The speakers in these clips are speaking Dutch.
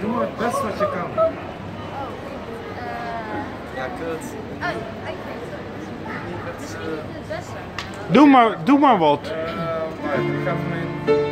Doe maar het best wat je kan. Oh, uh... Ja, kut. Oh, ik weet het. Eh. Misschien niet het beste. Doe maar, doe maar wat. Eh, uh, maar ik ga van mijn...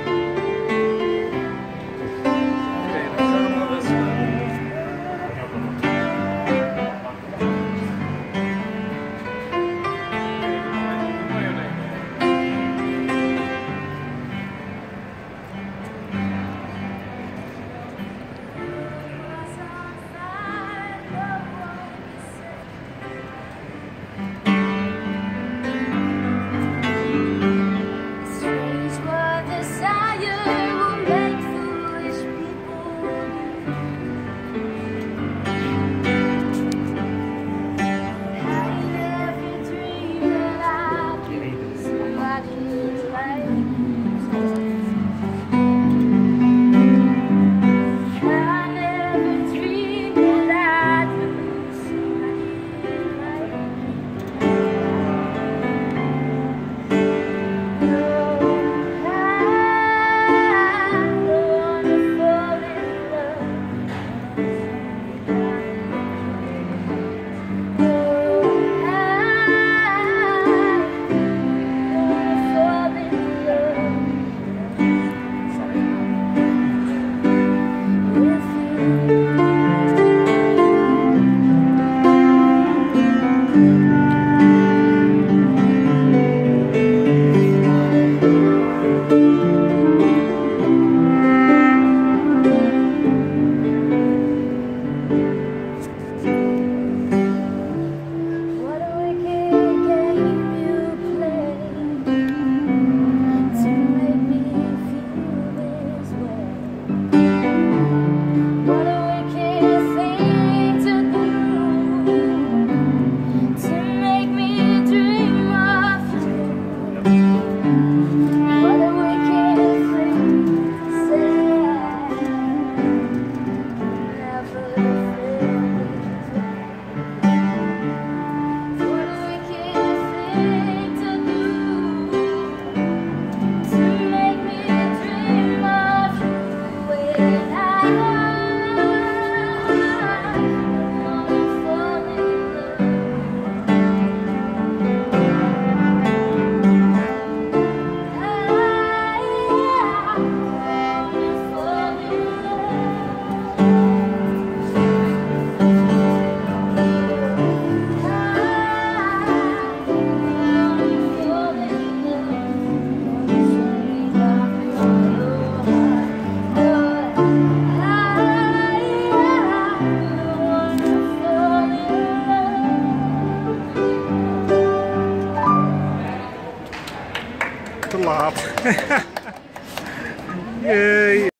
Te laat.